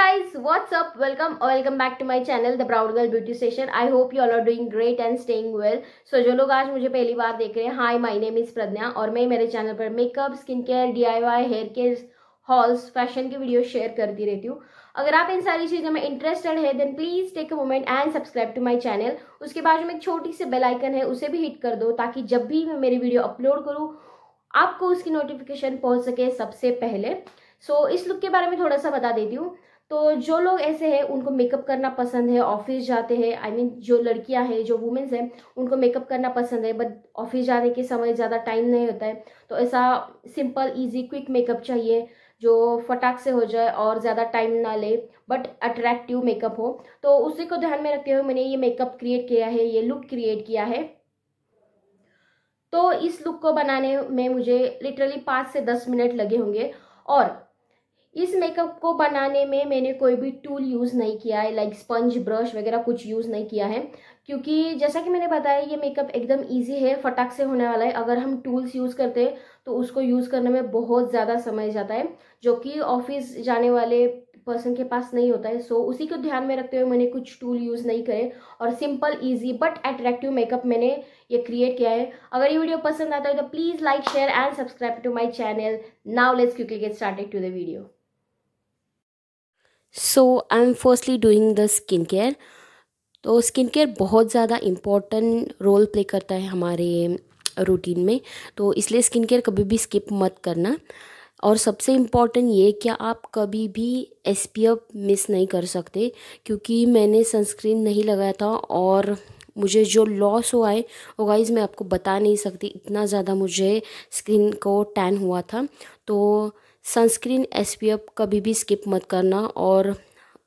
guys, what's up? Welcome or welcome back to my channel, The Proud Girl Beauty Station. I hope you all are doing great and staying जो लोग आज मुझे पहली बार देख रहे हैं hi my name is Pragya और मैं मेरे चैनल पर makeup skin care D I Y hair care hauls fashion की वीडियो शेयर करती रहती हूँ। अगर आप इन सारी चीज़ों में इंटरेस्टेड है then please take a moment and subscribe to my channel उसके बाद में एक छोटी सी बेल आइकन है उसे भी हिट कर दो ताकि जब भी मैं मेरी वीडियो अपलोड करूँ आपको उसकी नोटिफिकेशन पहुँच सके सबसे पहले। सो so, इस लुक के बारे में थोड़ा सा बता देती हूँ। तो जो लोग ऐसे हैं, उनको मेकअप करना पसंद है ऑफ़िस जाते हैं आई मीन जो लड़कियाँ हैं, जो वुमेन्स हैं, उनको मेकअप करना पसंद है बट ऑफ़िस जाने के समय ज़्यादा टाइम नहीं होता है। तो ऐसा सिंपल इजी क्विक मेकअप चाहिए, जो फटाक से हो जाए और ज़्यादा टाइम ना ले बट अट्रैक्टिव मेकअप हो। तो उसी को ध्यान में रखते हुए मैंने ये मेकअप क्रिएट किया है, ये लुक क्रिएट किया है। तो इस लुक को बनाने में मुझे लिटरली पाँच से दस मिनट लगे होंगे। और इस मेकअप को बनाने में मैंने कोई भी टूल यूज़ नहीं किया है लाइक स्पंज ब्रश वगैरह कुछ यूज़ नहीं किया है। क्योंकि जैसा कि मैंने बताया ये मेकअप एकदम इजी है फटाक से होने वाला है। अगर हम टूल्स यूज़ करते हैं तो उसको यूज़ करने में बहुत ज़्यादा समय जाता है जो कि ऑफ़िस जाने वाले पर्सन के पास नहीं होता है। सो so, उसी को ध्यान में रखते हुए मैंने कुछ टूल यूज़ नहीं करे और simple easy but attractive makeup मैंने ये क्रिएट किया है। अगर ये वीडियो पसंद आता है तो please like share and subscribe to my channel now let's quickly get started to the video so I am firstly doing the skin care तो स्किन केयर बहुत ज़्यादा इंपॉर्टेंट रोल प्ले करता है हमारे रूटीन में। तो इसलिए स्किन केयर कभी भी स्किप मत करना। और सबसे इंपॉर्टेंट ये क्या आप कभी भी एस पी एफ़ मिस नहीं कर सकते। क्योंकि मैंने सनस्क्रीन नहीं लगाया था और मुझे जो लॉस हुआ है, वो गाइज़ मैं आपको बता नहीं सकती। इतना ज़्यादा मुझे स्किन को टैन हुआ था। तो सनस्क्रीन एसपीएफ कभी भी स्किप मत करना और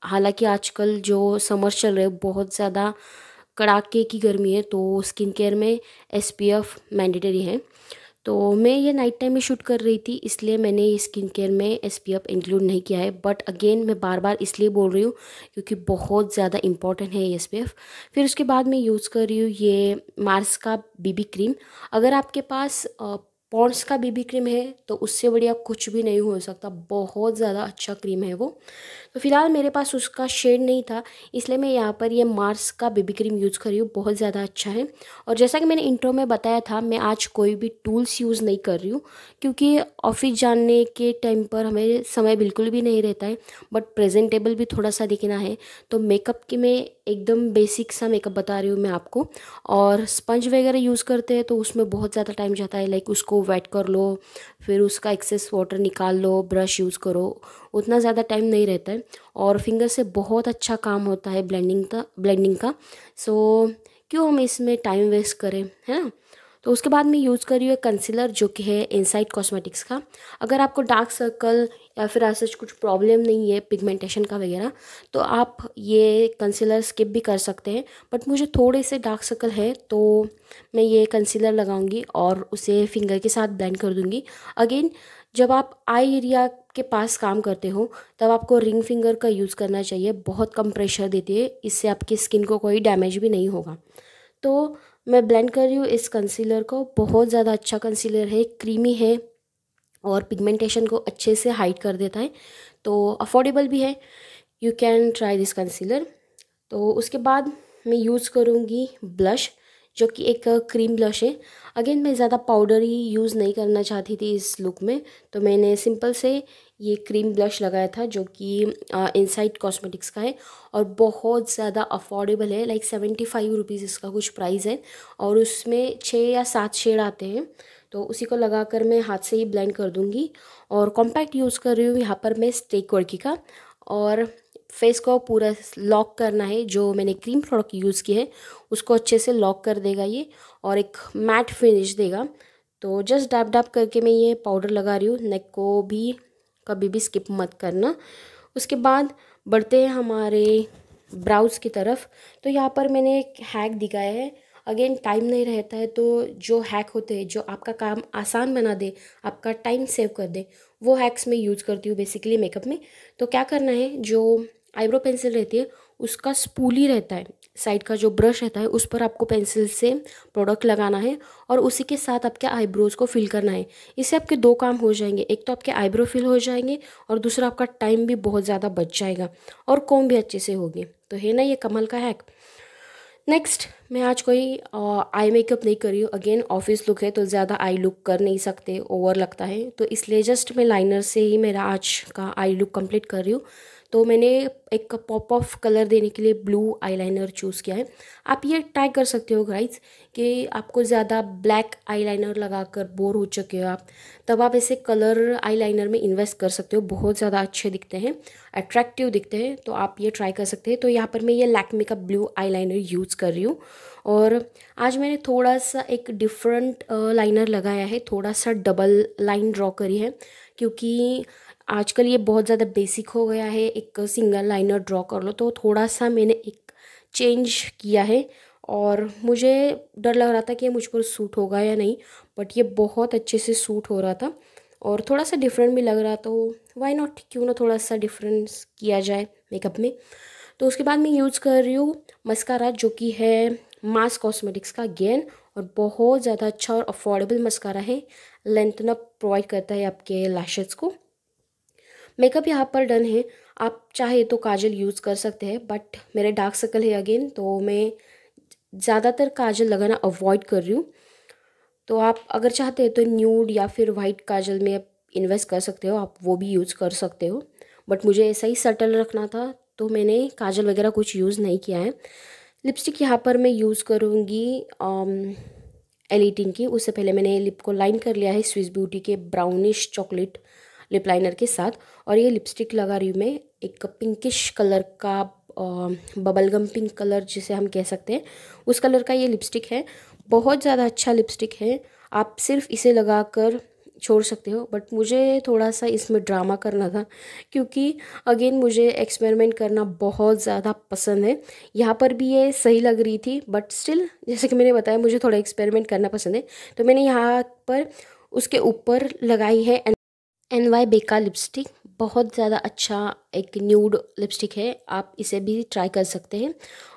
हालाँकि आजकल जो समर चल रहे बहुत ज़्यादा कड़ाके की गर्मी है तो स्किन केयर में एस पी एफ़ मैंडेटरी है। तो मैं ये नाइट टाइम में शूट कर रही थी, इसलिए मैंने ये स्किन केयर में एस पी एफ़ इंक्लूड नहीं किया है। बट अगेन मैं बार बार इसलिए बोल रही हूँ, क्योंकि बहुत ज़्यादा इंपॉर्टेंट है एस पी एफ़ फिर उसके बाद मैं यूज़ कर रही हूँ ये मार्स का बीबी क्रीम अगर आपके पास पॉन्ड्स का बीबी क्रीम है तो उससे बढ़िया कुछ भी नहीं हो सकता। बहुत ज़्यादा अच्छा क्रीम है वो। तो फ़िलहाल मेरे पास उसका शेड नहीं था, इसलिए मैं यहाँ पर ये मार्स का बेबी क्रीम यूज़ कर रही हूँ। बहुत ज़्यादा अच्छा है। और जैसा कि मैंने इंट्रो में बताया था, मैं आज कोई भी टूल्स यूज़ नहीं कर रही हूँ, क्योंकि ऑफ़िस जाने के टाइम पर हमें समय बिल्कुल भी नहीं रहता है बट प्रेजेंटेबल भी थोड़ा सा दिखना है। तो मेकअप की मैं एकदम बेसिक सा मेकअप बता रही हूँ मैं आपको। और स्पंज वगैरह यूज़ करते हैं तो उसमें बहुत ज़्यादा टाइम जाता है लाइक उसको वेट कर लो, फिर उसका एक्सेस वाटर निकाल लो ब्रश यूज़ करो, उतना ज़्यादा टाइम नहीं रहता है। और फिंगर से बहुत अच्छा काम होता है ब्लेंडिंग का ब्लेंडिंग का। सो क्यों हम इसमें टाइम वेस्ट करें, है ना? तो उसके बाद मैं यूज़ कर रही हूँ कंसीलर जो कि है इनसाइड कॉस्मेटिक्स का। अगर आपको डार्क सर्कल या फिर ऐसा कुछ प्रॉब्लम नहीं है पिगमेंटेशन का वगैरह तो आप ये कंसीलर स्किप भी कर सकते हैं। बट मुझे थोड़े से डार्क सर्कल है तो मैं ये कंसीलर लगाऊँगी और उसे फिंगर के साथ ब्लेंड कर दूँगी। अगेन जब आप आई एरिया के पास काम करते हो, तब आपको रिंग फिंगर का यूज़ करना चाहिए। बहुत कम प्रेशर देती है, इससे आपकी स्किन को कोई डैमेज भी नहीं होगा। तो मैं ब्लेंड कर रही हूँ इस कंसीलर को। बहुत ज़्यादा अच्छा कंसीलर है क्रीमी है और पिगमेंटेशन को अच्छे से हाइड कर देता है। तो अफोर्डेबल भी है। You can try this concealer तो उसके बाद मैं यूज़ करूँगी ब्लश जो कि एक क्रीम ब्लश है। अगेन मैं ज़्यादा पाउडर ही यूज़ नहीं करना चाहती थी इस लुक में। तो मैंने सिंपल से ये क्रीम ब्लश लगाया था, जो कि इनसाइड कॉस्मेटिक्स का है और बहुत ज़्यादा अफोर्डेबल है। लाइक सेवेंटी फाइव रुपीज़ इसका कुछ प्राइस है और उसमें छः या सात शेड आते हैं। तो उसी को लगा कर मैं हाथ से ही ब्लेंड कर दूँगी और कॉम्पैक्ट यूज़ कर रही हूँ यहाँ पर मैं स्टेक वर्की का और फेस को पूरा लॉक करना है, जो मैंने क्रीम प्रोडक्ट यूज़ की है, उसको अच्छे से लॉक कर देगा ये और एक मैट फिनिश देगा। तो जस्ट डैप डैप करके मैं ये पाउडर लगा रही हूँ नेक को भी कभी भी स्किप मत करना। उसके बाद बढ़ते हैं हमारे ब्राउज की तरफ़। तो यहाँ पर मैंने एक हैक दिखाया है। अगेन टाइम नहीं रहता है तो जो हैक होते हैं, जो आपका काम आसान बना दे, आपका टाइम सेव कर दे, वो हैक्स मैं यूज़ करती हूँ बेसिकली मेकअप में। तो क्या करना है, जो आईब्रो पेंसिल रहती है, उसका स्पूली रहता है, साइड का जो ब्रश रहता है, उस पर आपको पेंसिल से प्रोडक्ट लगाना है और उसी के साथ आपके आईब्रोज़ को फिल करना है। इससे आपके दो काम हो जाएँगे, एक तो आपके आईब्रो फिल हो जाएँगे और दूसरा आपका टाइम भी बहुत ज़्यादा बच जाएगा और कॉम भी अच्छे से होगी। तो है ना ये कमल का हैक नेक्स्ट मैं आज कोई आई मेकअप नहीं कर रही हूँ। अगेन ऑफ़िस लुक है तो ज़्यादा आई लुक कर नहीं सकते ओवर लगता है। तो इसलिए जस्ट मैं लाइनर से ही मेरा आज का आई लुक कंप्लीट कर रही हूँ। तो मैंने एक पॉप ऑफ़ कलर देने के लिए ब्लू आईलाइनर चूज़ किया है। आप ये ट्राई कर सकते हो गाइज़ कि आपको ज़्यादा ब्लैक आईलाइनर लगाकर बोर हो चुके हो आप, तब आप ऐसे कलर आईलाइनर में इन्वेस्ट कर सकते हो। बहुत ज़्यादा अच्छे दिखते हैं अट्रैक्टिव दिखते हैं तो आप ये ट्राई कर सकते हैं। तो यहाँ पर मैं ये लैकमे का ब्लू आई यूज़ कर रही हूँ और आज मैंने थोड़ा सा एक डिफरेंट लाइनर लगाया है, थोड़ा सा डबल लाइन ड्रॉ करी है, क्योंकि आजकल ये बहुत ज़्यादा बेसिक हो गया है, एक सिंगल लाइनर ड्रॉ कर लो तो थोड़ा सा मैंने एक चेंज किया है और मुझे डर लग रहा था कि मुझ पर सूट होगा या नहीं बट ये बहुत अच्छे से सूट हो रहा था और थोड़ा सा डिफरेंट भी लग रहा तो वाई नॉट क्यों ना थोड़ा सा डिफरेंस किया जाए मेकअप में। तो उसके बाद मैं यूज़ कर रही हूँ मस्कारा जो कि है मास कॉस्मेटिक्स का गेन और बहुत ज़्यादा अच्छा और अफोर्डेबल मस्कारा है। लेंथन प्रोवाइड करता है आपके लैशेज़ को। मेकअप यहाँ पर डन है। आप चाहे तो काजल यूज़ कर सकते हैं बट मेरे डार्क सर्कल है अगेन तो मैं ज़्यादातर काजल लगाना अवॉइड कर रही हूँ। तो आप अगर चाहते हैं तो न्यूड या फिर वाइट काजल में आप इन्वेस्ट कर सकते हो, आप वो भी यूज़ कर सकते हो। बट मुझे ऐसा ही सटल रखना था तो मैंने काजल वगैरह कुछ यूज़ नहीं किया है। लिपस्टिक यहाँ पर मैं यूज़ करूँगी एलिटिन की। उससे पहले मैंने लिप को लाइन कर लिया है स्विस ब्यूटी के ब्राउनिश चॉकलेट लिप लाइनर के साथ और ये लिपस्टिक लगा रही हूँ मैं, एक पिंकिश कलर का बबलगम पिंक कलर जिसे हम कह सकते हैं। उस कलर का ये लिपस्टिक है। बहुत ज़्यादा अच्छा लिपस्टिक है। आप सिर्फ़ इसे लगाकर छोड़ सकते हो बट मुझे थोड़ा सा इसमें ड्रामा करना था, क्योंकि अगेन मुझे एक्सपेरिमेंट करना बहुत ज़्यादा पसंद है। यहाँ पर भी ये सही लग रही थी बट स्टिल जैसे कि मैंने बताया, मुझे थोड़ा एक्सपेरिमेंट करना पसंद है। तो मैंने यहाँ पर उसके ऊपर लगाई है एन वाई बेका लिपस्टिक बहुत ज़्यादा अच्छा एक न्यूड लिपस्टिक है, आप इसे भी ट्राई कर सकते हैं।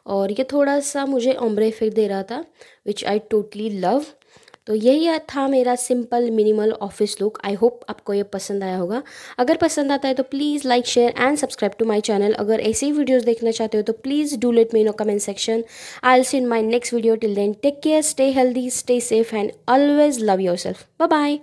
और ये थोड़ा सा मुझे ओम्ब्रे इफ़ेक्ट दे रहा था विच आई टोटली लव तो यही था मेरा simple minimal office look I hope आपको ये पसंद आया होगा। अगर पसंद आता है तो please like share and subscribe to my channel अगर ऐसे ही वीडियोस देखना चाहते हो तो please do let me know comment section I see in my next video till then take care stay healthy stay safe and always love yourself bye